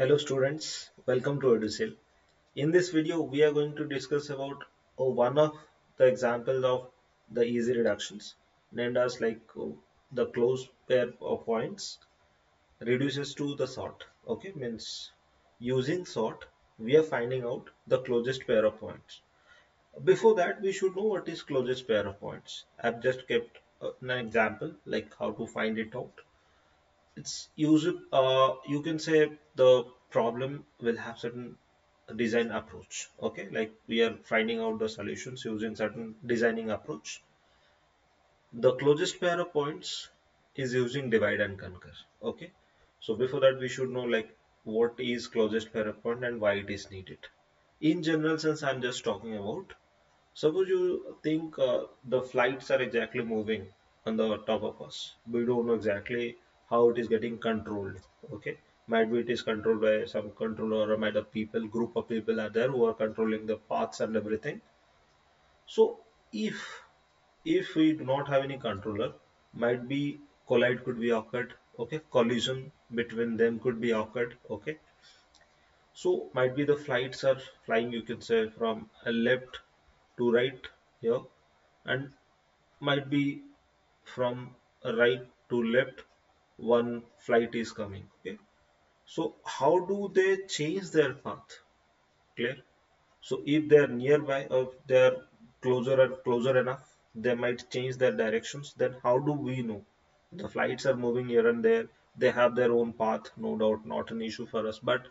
Hello students, welcome to EduSyl. In this video, we are going to discuss about oh, one of the examples of the easy reductions named as like oh, the closest pair of points reduces to the sort. Okay, means using sort, we are finding out the closest pair of points. Before that, we should know what is closest pair of points. I've just kept uh, an example like how to find it out it's usually uh, you can say the problem will have certain design approach okay? Like we are finding out the solutions using certain designing approach. The closest pair of points is using divide and conquer okay? So before that we should know like what is closest pair of point and why it is needed. In general sense i'm just talking about suppose you think uh, the flights are exactly moving on the top of us. We don't know exactly how it is getting controlled okay? Might be it is controlled by some controller or might have people group of people are there who are controlling the paths and everything. So if if we do not have any controller might be collide could be occurred okay? Collision between them could be occurred okay? So might be the flights are flying you can say from left to right here and might be from right to left one flight is coming okay? So how do they change their path? Clear? So if they are nearby or they are closer and closer enough they might change their directions then how do we know? The flights are moving here and there they have their own path no doubt not an issue for us. But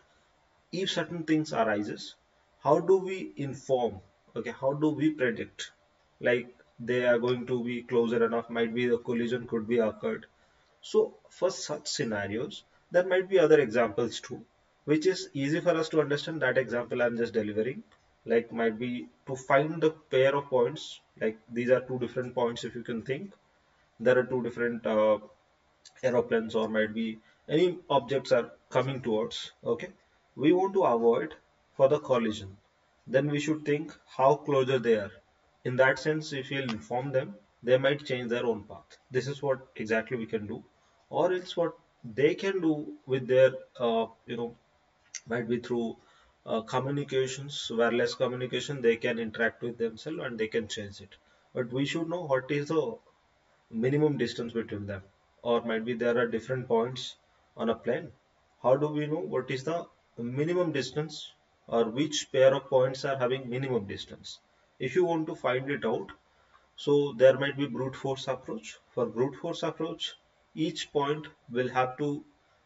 if certain things arises how do we inform? Okay how do we predict? Like they are going to be closer enough might be the collision could be occurred so for such scenarios, there might be other examples too, which is easy for us to understand that example I'm just delivering. Like might be to find the pair of points, like these are two different points if you can think. There are two different uh, aeroplanes or might be any objects are coming towards, okay. We want to avoid for the collision. Then we should think how closer they are. In that sense, if you inform them, they might change their own path. This is what exactly we can do. Or it's what they can do with their uh, you know might be through uh, communications wireless communication. They can interact with themselves and they can change it. But we should know what is the minimum distance between them. Or might be there are different points on a plane. How do we know what is the minimum distance or which pair of points are having minimum distance? If you want to find it out so there might be brute force approach. For brute force approach each point will have to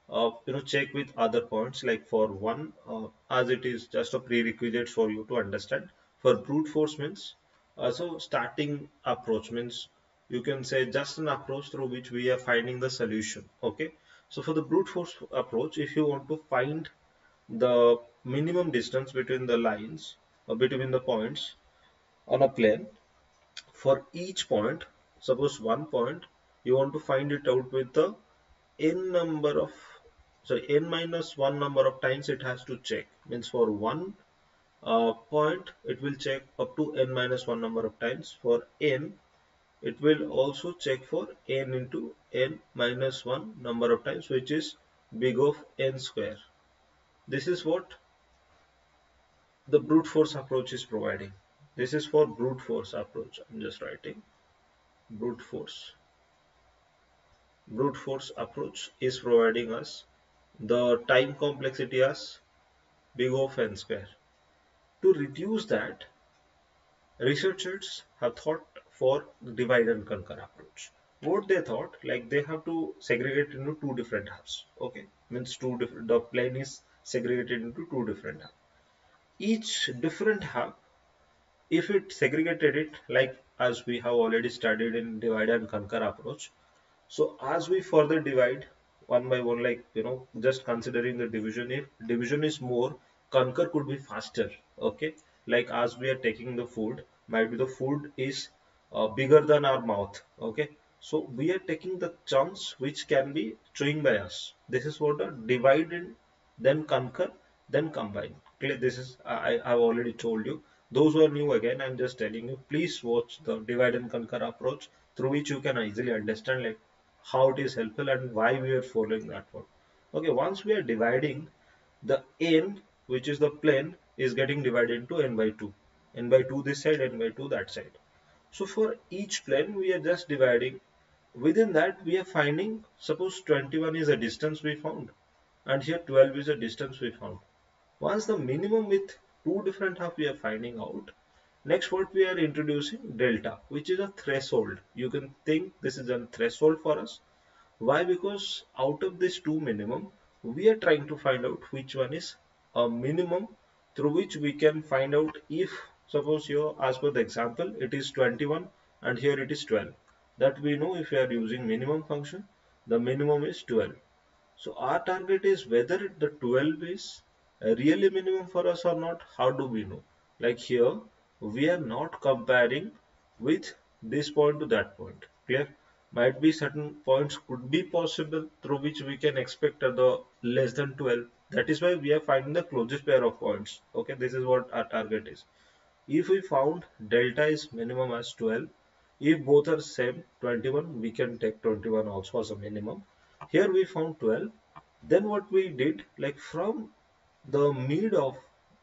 uh, you know check with other points. Like for one uh, as it is just a prerequisite for you to understand. For brute force means also starting approach means you can say just an approach through which we are finding the solution. Okay? So for the brute force approach if you want to find the minimum distance between the lines or between the points on a plane for each point suppose one point you want to find it out with the n number of sorry n minus 1 number of times it has to check. Means for one uh, point it will check up to n minus 1 number of times. For n it will also check for n into n minus 1 number of times which is big of n square. This is what the brute force approach is providing this is for brute force approach i'm just writing brute force brute force approach is providing us the time complexity as big of n square. To reduce that, researchers have thought for divide and conquer approach. What they thought, like they have to segregate into two different halves. Okay, means two different. The plane is segregated into two different halves. Each different half, if it segregated it, like as we have already studied in divide and conquer approach, so as we further divide one by one, like, you know, just considering the division, if division is more, conquer could be faster. Okay. Like as we are taking the food, might be the food is uh, bigger than our mouth. Okay. So we are taking the chunks which can be chewing by us. This is what a divide and then conquer, then combine. This is I have already told you. Those who are new again, I'm just telling you, please watch the divide and conquer approach through which you can easily understand like how it is helpful and why we are following that one. Okay once we are dividing the n which is the plane is getting divided into n by 2 n by 2 this side n by 2 that side. So for each plane we are just dividing. Within that we are finding suppose 21 is a distance we found and here 12 is a distance we found. Once the minimum with two different half we are finding out. Next what we are introducing? Delta which is a threshold. You can think this is a threshold for us. Why? Because out of this two minimum we are trying to find out which one is a minimum through which we can find out if suppose here as per the example it is 21 and here it is 12 that we know if we are using minimum function the minimum is 12 so our target is whether the 12 is really minimum for us or not how do we know? Like here we are not comparing with this point to that point. Clear? Might be certain points could be possible through which we can expect the less than 12 that is why we are finding the closest pair of points. Okay this is what our target is. If we found delta is minimum as 12 if both are same 21 we can take 21 also as a minimum. Here we found 12 then what we did like from the mid of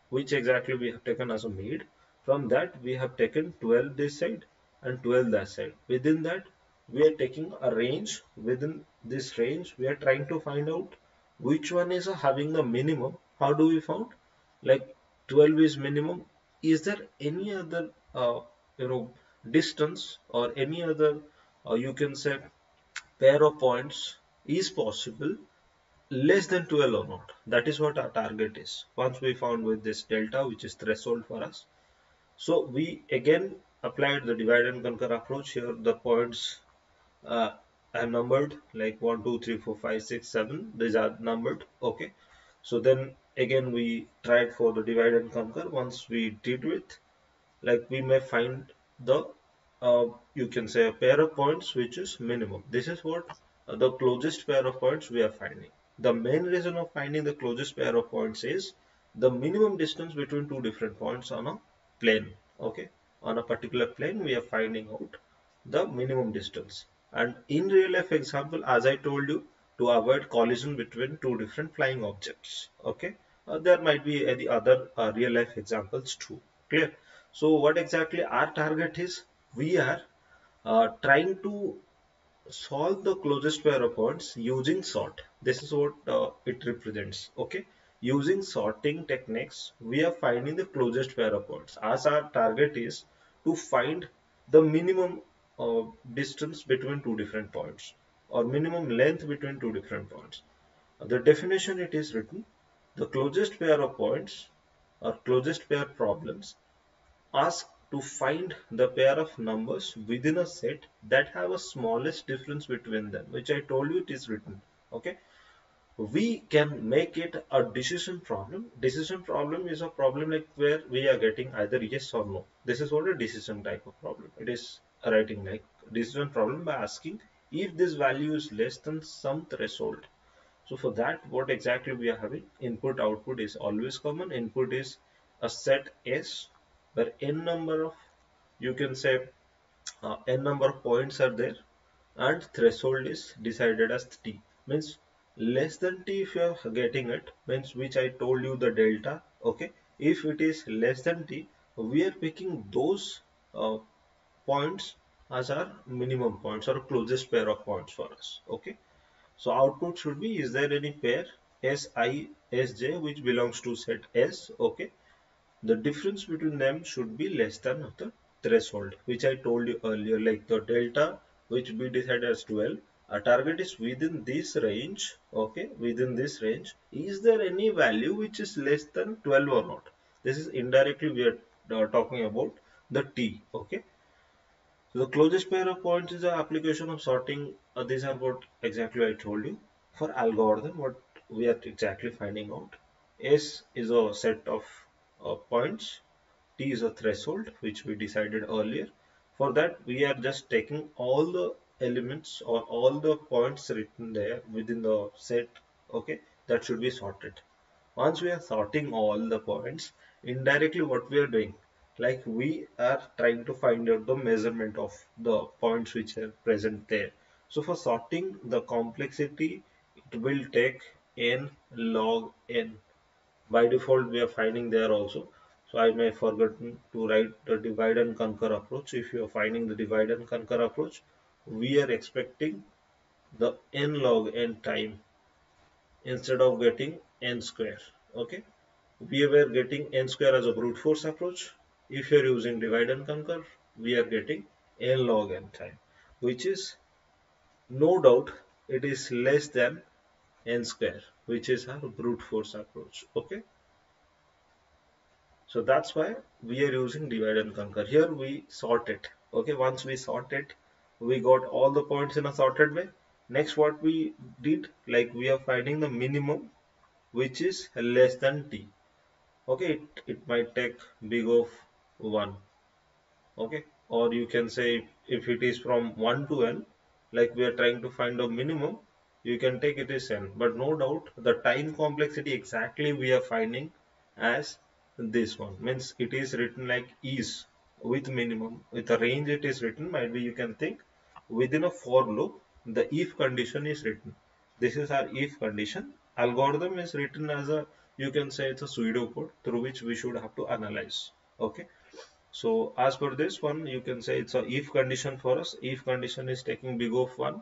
which exactly we have taken as a mid from that we have taken 12 this side and 12 that side. Within that we are taking a range. Within this range we are trying to find out which one is having the minimum. How do we found? Like 12 is minimum. Is there any other uh, you know distance or any other uh, you can say pair of points is possible less than 12 or not that is what our target is. Once we found with this delta which is threshold for us. So we again applied the divide and conquer approach here. The points uh, I numbered like 1 2 3 4 5 6 7 these are numbered. Okay. So then again we tried for the divide and conquer. Once we did with like we may find the uh, you can say a pair of points which is minimum. This is what the closest pair of points we are finding the main reason of finding the closest pair of points is the minimum distance between two different points on a plane okay? On a particular plane we are finding out the minimum distance. And in real life example as i told you to avoid collision between two different flying objects okay? Uh, there might be any other uh, real life examples too clear? So what exactly our target is? We are uh, trying to solve the closest pair of points using sort. This is what uh, it represents okay? Using sorting techniques we are finding the closest pair of points as our target is to find the minimum uh, distance between two different points or minimum length between two different points. The definition it is written the closest pair of points or closest pair problems ask to find the pair of numbers within a set that have a smallest difference between them which I told you it is written okay we can make it a decision problem decision problem is a problem like where we are getting either yes or no this is what a decision type of problem it is writing like decision problem by asking if this value is less than some threshold. So for that, what exactly we are having? Input output is always common. Input is a set S where n number of, you can say uh, n number of points are there and threshold is decided as t. Means less than t if you are getting it means which I told you the delta okay? If it is less than t we are picking those uh, points as our minimum points or closest pair of points for us okay? So output should be is there any pair? S i s j which belongs to set s okay the difference between them should be less than the threshold which i told you earlier like the delta which we decided as 12 our target is within this range okay within this range is there any value which is less than 12 or not this is indirectly we are uh, talking about the t okay so the closest pair of points is the application of sorting. Uh, these are what exactly I told you. For algorithm, what we are exactly finding out. S is a set of uh, points. T is a threshold, which we decided earlier. For that, we are just taking all the elements or all the points written there within the set. Okay, that should be sorted. Once we are sorting all the points, indirectly what we are doing, like we are trying to find out the measurement of the points which are present there so for sorting the complexity it will take n log n by default we are finding there also. So I may forget to write the divide and conquer approach. If you are finding the divide and conquer approach we are expecting the n log n time instead of getting n square okay? We were getting n square as a brute force approach. If you're using divide and conquer we are getting n log n time which is no doubt it is less than n square which is our brute force approach okay? So that's why we are using divide and conquer. Here we sort it okay? Once we sort it we got all the points in a sorted way. Next what we did like we are finding the minimum which is less than t okay? It, it might take big of 1 okay? Or you can say if it is from 1 to n like we are trying to find a minimum you can take it as n but no doubt the time complexity exactly we are finding as this one means it is written like is with minimum with a range it is written might be you can think within a for loop the if condition is written. This is our if condition. Algorithm is written as a, you can say it's a pseudocode through which we should have to analyze. Okay. So as per this one, you can say it's a if condition for us. If condition is taking big of 1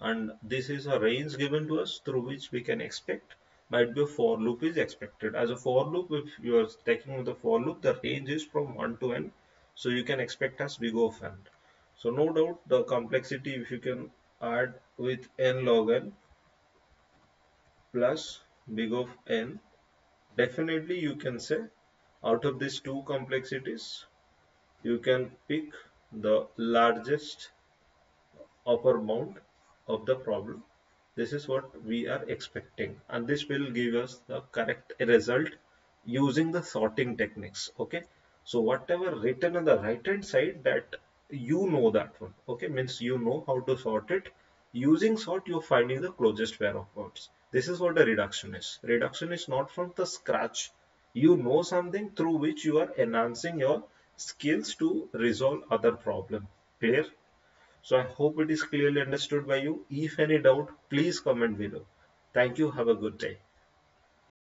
and this is a range given to us through which we can expect might be a for loop is expected. As a for loop, if you are taking the for loop, the range is from 1 to n. So you can expect as big of n. So no doubt the complexity if you can add with n log n plus big of n definitely you can say out of these two complexities you can pick the largest upper bound of the problem. This is what we are expecting. And this will give us the correct result using the sorting techniques okay? So whatever written on the right hand side that you know that one okay? Means you know how to sort it. Using sort you're finding the closest pair of words. This is what a reduction is. Reduction is not from the scratch. You know something through which you are enhancing your skills to resolve other problem. Clear so i hope it is clearly understood by you. If any doubt please comment below. Thank you. Have a good day